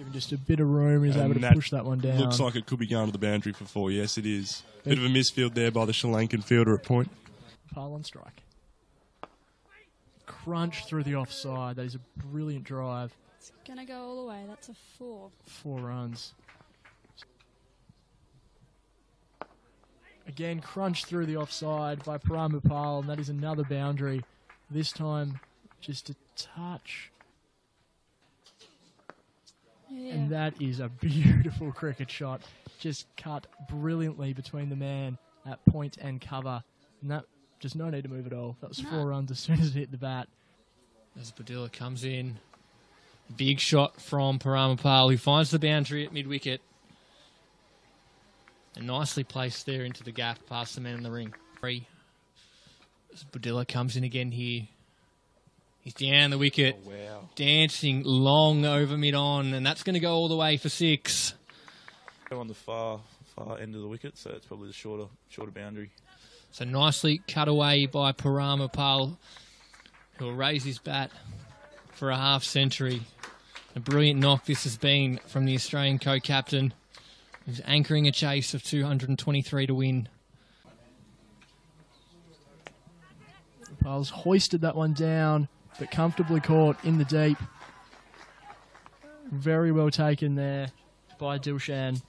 Given just a bit of room, he's And able to that push that one down. Looks like it could be going to the boundary for four. Yes, it is. Bit of a misfield there by the Sri Lankan fielder at point. Pile on strike. Crunch through the offside. That is a brilliant drive. It's gonna go all the way. That's a four. Four runs. Again, crunch through the offside by Param Uppal, and that is another boundary. This time, just a touch. And that is a beautiful cricket shot. Just cut brilliantly between the man at point and cover. And that just no need to move at all. That was No. four runs as soon as it hit the bat. As Badilla comes in. Big shot from Param Uppal, who finds the boundary at mid wicket. And nicely placed there into the gap past the man in the ring. Three. As Badilla comes in again here. He's down the wicket. Oh, wow. Dancing long over mid on, and that's going to go all the way for six. On the far far end of the wicket, so it's probably the shorter shorter boundary. So nicely cut away by Param Uppal, who will raise his bat for a half century. A brilliant knock this has been from the Australian co-captain, who's anchoring a chase of 223 to win. Piles hoisted that one down, but comfortably caught in the deep. Very well taken there by Dilshan.